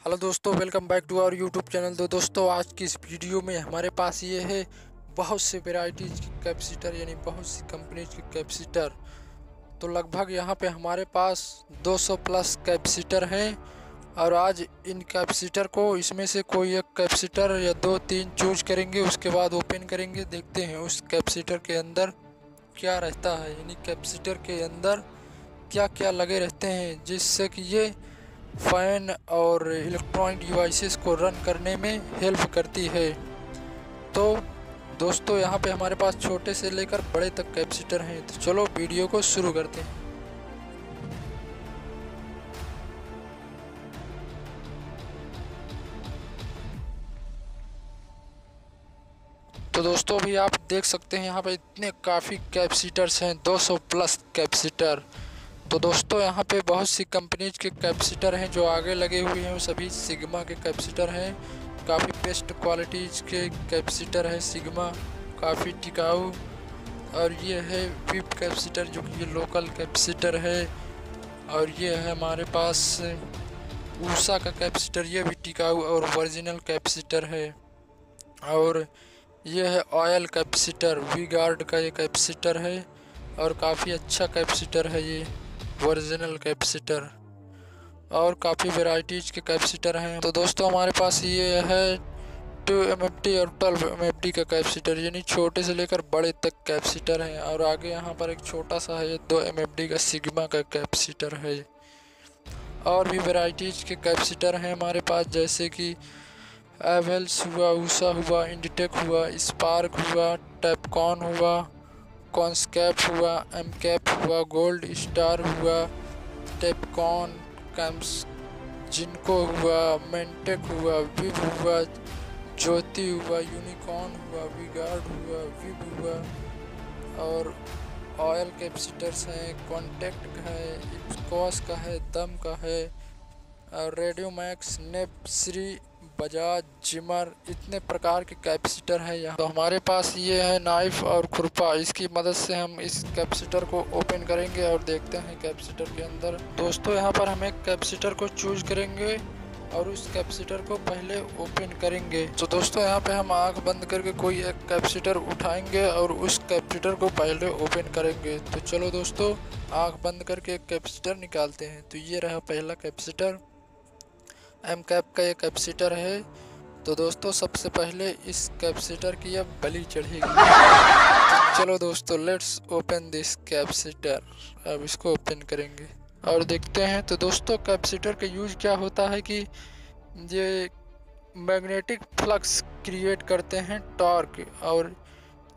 Hello दोस्तों, welcome back to our YouTube channel. तो दोस्तों, आज की इस वीडियो में हमारे पास ये है बहुत से वेराइटीज़ की कैपेसिटर यानी बहुत सी कंपनीज़ की कैपेसिटर तो लगभग यहाँ पे हमारे पास 200 प्लस कैपेसिटर हैं और आज इन कैपेसिटर को इसमें से कोई एक कैपेसिटर या दो तीन चूज़ करेंगे, उसके बाद ओपन करेंगे, देखते हैं उस कैपेसिटर के अंदर क्या रहता है, यानी कैपेसिटर के अंदर क्या क्या लगे रहते हैं, जिससे कि ये फ़ैन और इलेक्ट्रॉनिक डिवाइसेस को रन करने में हेल्प करती है। तो दोस्तों, यहाँ पे हमारे पास छोटे से लेकर बड़े तक कैपेसिटर हैं। तो चलो वीडियो को शुरू करते हैं। तो दोस्तों भी आप देख सकते हैं यहाँ पे इतने काफ़ी कैपेसिटर्स हैं 200 प्लस कैपेसिटर। तो दोस्तों, यहाँ पे बहुत सी कंपनीज़ के कैपेसिटर हैं जो आगे लगे हुए हैं। सभी सिग्मा के कैपेसिटर हैं। काफ़ी बेस्ट क्वालिटीज़ के कैपेसिटर है सिग्मा काफ़ी टिकाऊ। और ये है विप कैपेसिटर जो कि ये लोकल कैपेसिटर है। और ये है हमारे पास ऊषा का कैपेसिटर ये भी टिकाऊ और ओरिजिनल कैपेसिटर है। और ये है ऑयल कैपेसिटर वी गार्ड का ये कैपेसिटर है। और काफ़ी अच्छा कैपेसिटर है ये। ओरिजिनल कैपेसिटर और काफ़ी वेराइटीज़ के कैपेसिटर हैं। तो दोस्तों, हमारे पास ये है टू एम और ट्वेल्व एम का कैपेसिटर, यानी छोटे से लेकर बड़े तक कैपेसिटर हैं। और आगे यहाँ पर एक छोटा सा है, दो एम का सिग्मा का कैपेसिटर है। और भी वेराइटीज़ के कैपेसिटर हैं हमारे पास, जैसे कि एवेल्स हुआ ऊषा हुआ इंडिटेक हुआ स्पार्क हुआ टैपकॉन हुआ कॉन्सकैप हुआ एम कैप हुआ गोल्ड स्टार हुआ टेपकॉन कैम्स जिनको हुआ मेंटेक हुआ विव हुआ ज्योति हुआ यूनिकॉर्न हुआ विगार्ड हुआ विव हुआ और ऑयल कैपेसिटर्स हैं कॉन्टेक्ट का है इप्सकॉस का है दम का है, और रेडियो मैक्स नेप श्री बजाज, जिमर, इतने प्रकार के कैपेसिटर हैं यहाँ। तो हमारे पास ये है नाइफ और खुरपा। इसकी मदद से हम इस कैपेसिटर को ओपन करेंगे और देखते हैं कैपेसिटर के अंदर। दोस्तों, यहाँ पर हम एक कैपेसिटर को चूज़ करेंगे और उस कैपेसिटर को पहले ओपन करेंगे। तो दोस्तों, यहाँ पे हम आँख बंद करके कोई एक कैपेसिटर उठाएँगे और उस कैपेसिटर को पहले ओपन करेंगे। तो चलो दोस्तों, आँख बंद करके एक कैपेसिटर निकालते हैं। तो ये रहा पहला कैपेसिटर। एम कैप का ये कैपेसिटर है। तो दोस्तों, सबसे पहले इस कैपेसिटर की अब बली चढ़ेगी। तो चलो दोस्तों लेट्स ओपन दिस कैपेसिटर अब इसको ओपन करेंगे। और देखते हैं तो दोस्तों कैपेसिटर का यूज़ क्या होता है कि ये मैग्नेटिक फ्लक्स क्रिएट करते हैं टॉर्क और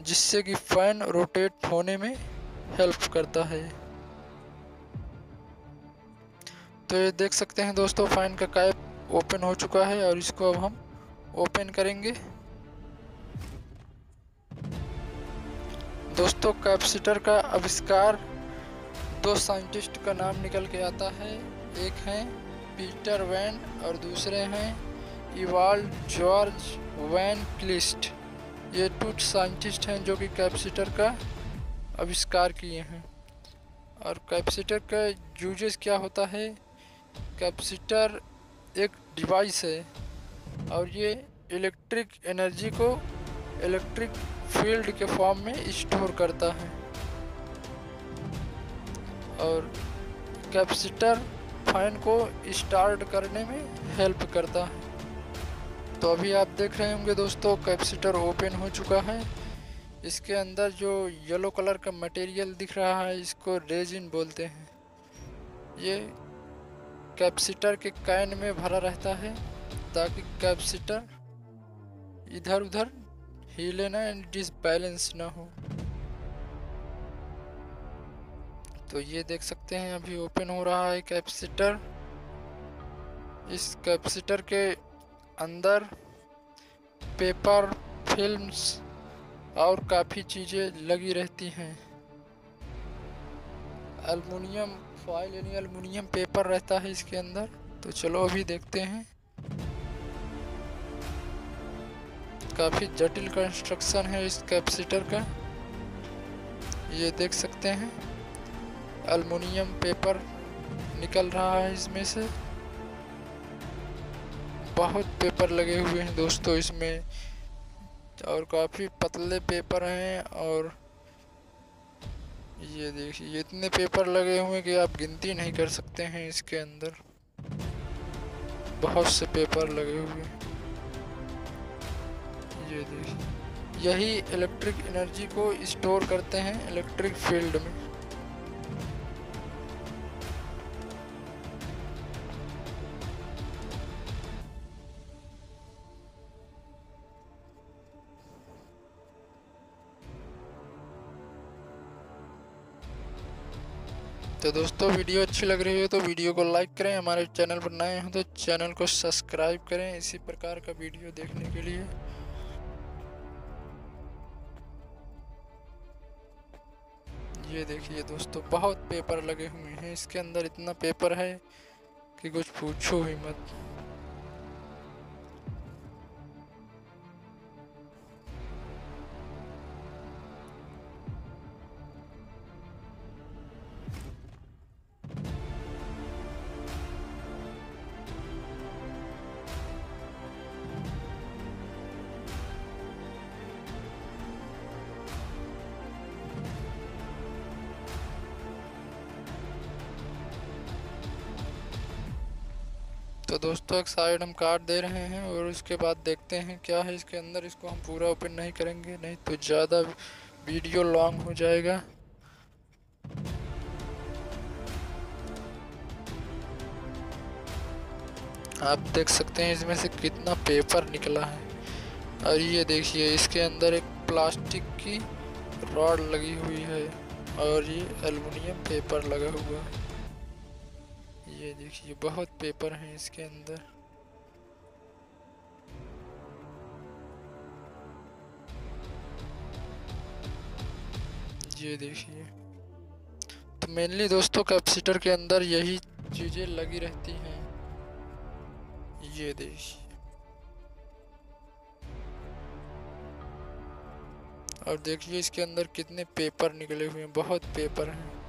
जिससे कि फ़ैन रोटेट होने में हेल्प करता है। तो ये देख सकते हैं दोस्तों फ़ैन का कैप ओपन हो चुका है और इसको अब हम ओपन करेंगे। दोस्तों, कैपेसिटर का आविष्कार दो साइंटिस्ट का नाम निकल के आता है। एक हैं पीटर वैन और दूसरे हैं इवाल्ड जॉर्ज वैन क्लिस्ट। ये टू साइंटिस्ट हैं जो कि कैपेसिटर का आविष्कार किए हैं। और कैपेसिटर का यूजेस क्या होता है? कैपेसिटर एक डिवाइस है और ये इलेक्ट्रिक एनर्जी को इलेक्ट्रिक फ़ील्ड के फॉर्म में स्टोर करता है। और कैपेसिटर फ़ैन को स्टार्ट करने में हेल्प करता है। तो अभी आप देख रहे होंगे दोस्तों कैपेसिटर ओपन हो चुका है। इसके अंदर जो येलो कलर का मटेरियल दिख रहा है, इसको रेजिन बोलते हैं। ये कैपेसिटर के कैन में भरा रहता है, ताकि कैपेसिटर इधर उधर हिले ना एंड डिसबैलेंस ना हो। तो ये देख सकते हैं, अभी ओपन हो रहा है कैपेसिटर। इस कैपेसिटर के अंदर पेपर फिल्म्स और काफ़ी चीज़ें लगी रहती हैं। अल्मुनियम फॉइल यानी अल्मीनियम पेपर रहता है इसके अंदर। तो चलो अभी देखते हैं। काफ़ी जटिल कंस्ट्रक्शन है इस कैपेसिटर का। ये देख सकते हैं। अल्मीनियम पेपर निकल रहा है इसमें से। बहुत पेपर लगे हुए हैं दोस्तों इसमें। और काफ़ी पतले पेपर हैं और ये देखिए इतने पेपर लगे हुए हैं कि आप गिनती नहीं कर सकते हैं इसके अंदर। बहुत से पेपर लगे हुए हैं। ये देखिए, यही इलेक्ट्रिक एनर्जी को स्टोर करते हैं इलेक्ट्रिक फ़ील्ड में। तो दोस्तों, वीडियो अच्छी लग रही है तो वीडियो को लाइक करें, हमारे चैनल पर नए हैं तो चैनल को सब्सक्राइब करें इसी प्रकार का वीडियो देखने के लिए। ये देखिए दोस्तों, बहुत पेपर लगे हुए हैं, इसके अंदर इतना पेपर है कि कुछ पूछो ही मत। तो दोस्तों एक साइड हम काट दे रहे हैं और उसके बाद देखते हैं क्या है इसके अंदर। इसको हम पूरा ओपन नहीं करेंगे, नहीं तो ज़्यादा वीडियो लॉन्ग हो जाएगा। आप देख सकते हैं इसमें से कितना पेपर निकला है। और ये देखिए, इसके अंदर एक प्लास्टिक की रॉड लगी हुई है और ये एलुमिनियम पेपर लगा हुआ है। ये देखिए, बहुत पेपर हैं इसके अंदर। ये देखिए। तो मेनली दोस्तों कैपेसिटर के अंदर यही चीज़ें लगी रहती हैं। ये देखिए। और देखिए इसके अंदर कितने पेपर निकले हुए हैं, बहुत पेपर हैं।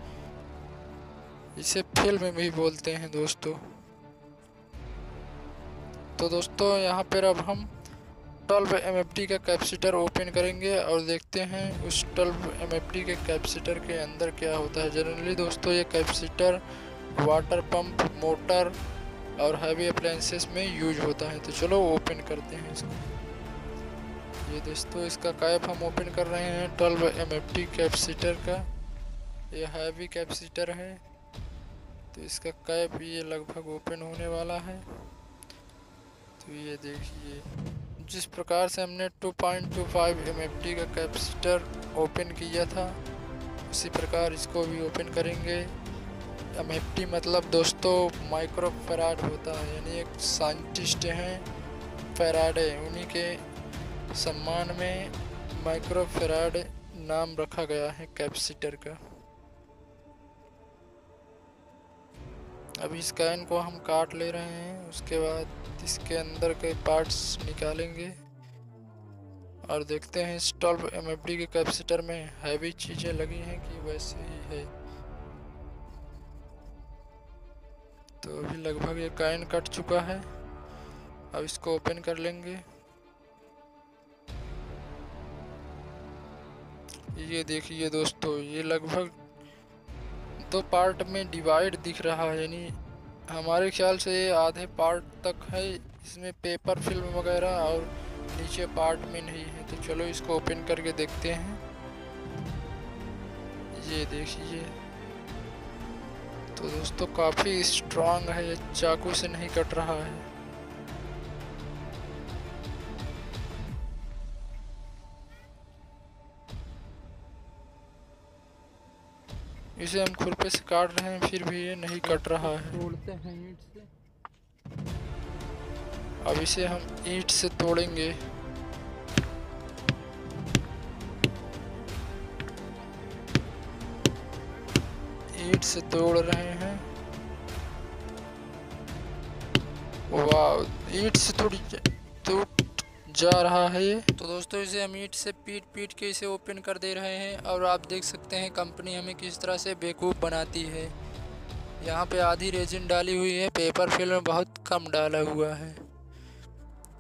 इसे फ़िल्म भी बोलते हैं दोस्तों। तो दोस्तों, यहाँ पर अब हम 12 एम का कैपेसिटर ओपन करेंगे और देखते हैं उस 12 एम के कैपेसिटर के अंदर क्या होता है। जनरली दोस्तों, ये कैपेसिटर वाटर पंप मोटर और हैवी अप्लाइंसेस में यूज़ होता है। तो चलो ओपन करते हैं इसको। ये दोस्तों, इसका कैप हम ओपन कर रहे हैं। 12 एम कैपेसिटर का। ये हैवी कैपेसिटर है। तो इसका कैप ये लगभग ओपन होने वाला है। तो ये देखिए, जिस प्रकार से हमने 2.25 पॉइंट का कैपेसिटर ओपन किया था, उसी प्रकार इसको भी ओपन करेंगे। एम मतलब दोस्तों, माइक्रो फराड होता है, यानी एक साइंटिस्ट हैं, फेराडे, उन्हीं के सम्मान में माइक्रो फेराड नाम रखा गया है कैपेसिटर का। अभी स्कैन को हम काट ले रहे हैं, उसके बाद इसके अंदर के पार्ट्स निकालेंगे। और देखते हैं इस ट्वेल्व एम के कैपेसिटर में हैवी चीज़ें लगी हैं कि वैसे ही है। तो अभी लगभग ये कैन कट चुका है। अब इसको ओपन कर लेंगे। ये देखिए दोस्तों, ये लगभग दो पार्ट में डिवाइड दिख रहा है, यानी हमारे ख्याल से आधे पार्ट तक है, इसमें पेपर फ़िल्म वगैरह और नीचे पार्ट में नहीं है। तो चलो इसको ओपन करके देखते हैं। ये देखिए। तो दोस्तों, काफ़ी स्ट्रांग है चाकू से नहीं कट रहा है। इसे हम खुरपे से काट रहे हैं फिर भी ये नहीं कट रहा है। तोड़ते हैं ईंट से। अब इसे हम ईंट से तोड़ेंगे। ईट से तोड़ रहे हैं। वाह ईंट से थोड़ी टूट जा रहा है। ये तो दोस्तों, इसे हम ईट से पीट पीट के इसे ओपन कर दे रहे हैं और आप देख सकते हैं कंपनी हमें किस तरह से बेवकूफ़ बनाती है। यहाँ पे आधी रेजिन डाली हुई है पेपर फ़िल्म बहुत कम डाला हुआ है।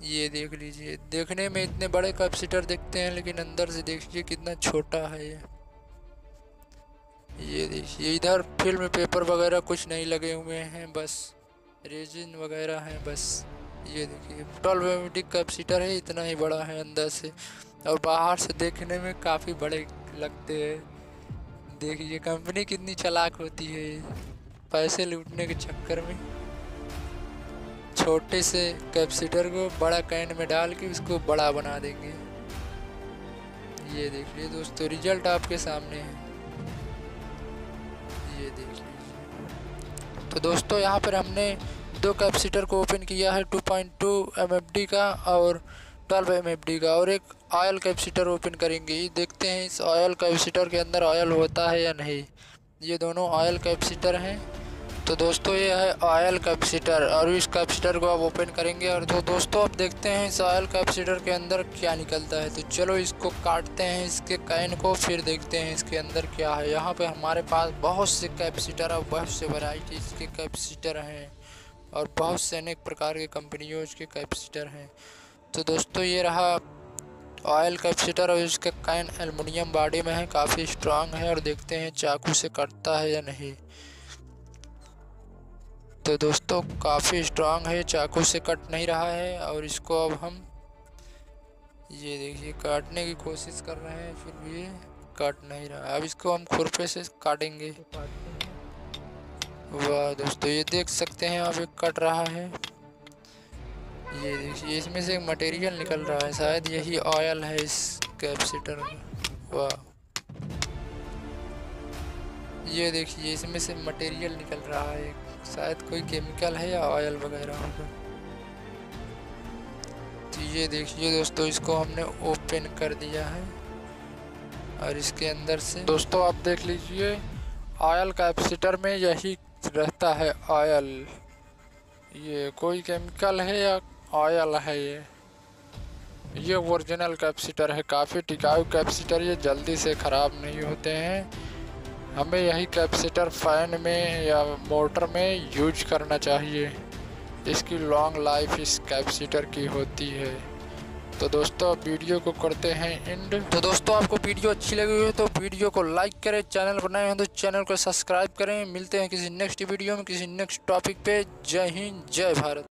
ये देख लीजिए, देखने में इतने बड़े कैपेसिटर दिखते हैं, लेकिन अंदर से देखिए कितना छोटा है। ये ये देखिए, इधर फ़िल्म पेपर वगैरह कुछ नहीं लगे हुए हैं, बस रेजिन वगैरह हैं, बस। ये देखिए ट्वेल्व एम कैपेसिटर है, इतना ही बड़ा है अंदर से। और बाहर से देखने में काफ़ी बड़े लगते हैं। देखिए कंपनी कितनी चलाक होती है। पैसे लूटने के चक्कर में। छोटे से कैपेसिटर को बड़ा कैन में डाल के उसको बड़ा बना देंगे। ये देख लीजिए दोस्तों रिज़ल्ट आपके सामने है। ये देख लीजिए तो दोस्तों, यहाँ पर हमने दो कैपेसिटर को ओपन किया है 2.2 पॉइंट का और 12 एम का और एक ऑयल कैपेसिटर ओपन करेंगे। देखते हैं इस ऑयल कैपेसिटर के अंदर ऑयल होता है या नहीं। ये दोनों ऑयल कैपेसिटर हैं। तो दोस्तों, ये है ऑयल कैपेसिटर और इस कैपेसिटर को आप ओपन करेंगे और तो दोस्तों, आप देखते हैं इस ऑयल कैपेसिटर के अंदर क्या निकलता है। तो चलो इसको काटते हैं, इसके कैन को फिर देखते हैं इसके अंदर क्या है। यहाँ पे हमारे पास बहुत से कैपेसिटर और बहुत से वैरायटीज़ के कैपेसिटर हैं। और बहुत से अनेक प्रकार के कंपनियों के कैपेसिटर हैं। तो दोस्तों, ये रहा ऑयल कैपेसिटर और इसका कैन एलुमिनियम बॉडी में है, काफ़ी स्ट्रांग है और देखते हैं चाकू से कटता है या नहीं। तो दोस्तों, काफ़ी स्ट्रांग है, चाकू से कट नहीं रहा है और इसको अब हम ये देखिए, काटने की कोशिश कर रहे हैं, फिर भी काट नहीं रहा। अब इसको हम खुरपे से काटेंगे। वाह दोस्तों, ये देख सकते हैं आप एक कट रहा है। ये देखिए, इसमें से एक मटेरियल निकल रहा है, शायद यही ऑयल है इस कैपेसिटर में। वाह। ये देखिए, इसमें से मटेरियल निकल रहा है शायद कोई केमिकल है या ऑयल वगैरह होगा। तो ये देखिए दोस्तों, इसको हमने ओपन कर दिया है, और इसके अंदर से दोस्तों आप देख लीजिए ऑयल कैपेसिटर में यही रहता है ऑयल ये कोई केमिकल है या ऑयल है ये? ये ओरिजिनल कैप्सीटर है, काफ़ी टिकाऊ कैपेसिटर, ये जल्दी से ख़राब नहीं होते हैं। हमें यही कैप्सीटर फ़ैन में या मोटर में यूज़ करना चाहिए। इसकी लॉन्ग लाइफ इस कैप्सीटर की होती है। तो दोस्तों वीडियो को करते हैं एंड तो दोस्तों, आपको वीडियो अच्छी लगी हुई है तो वीडियो को लाइक करें चैनल बनाए हैं तो चैनल को सब्सक्राइब करें। मिलते हैं किसी नेक्स्ट वीडियो में, किसी नेक्स्ट टॉपिक पे। जय हिंद, जय भारत।